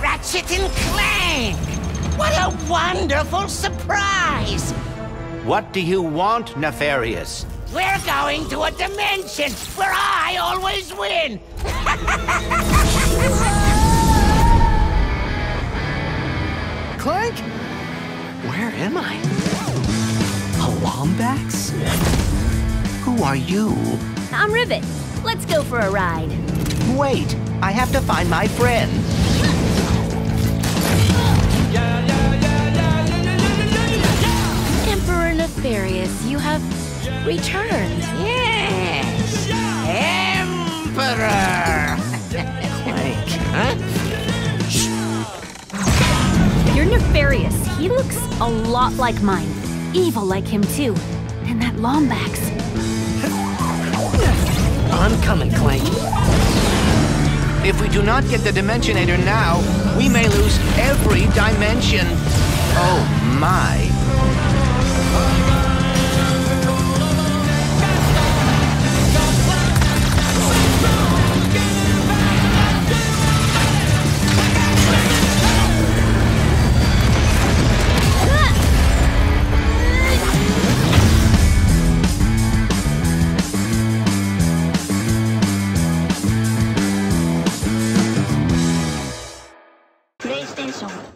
Ratchet and Clank! What a wonderful surprise! What do you want, Nefarious? We're going to a dimension where I always win! Clank? Where am I? A Lombax? Who are you? I'm Rivet. Let's go for a ride. Wait, I have to find my friend. Emperor Nefarious, you have returned. Yes! Emperor! Clank. Huh? You're Nefarious. He looks a lot like mine. Evil like him, too. And that Lombax. Coming, Clank. If we do not get the Dimensionator now, we may lose every dimension. Oh my. ミッ。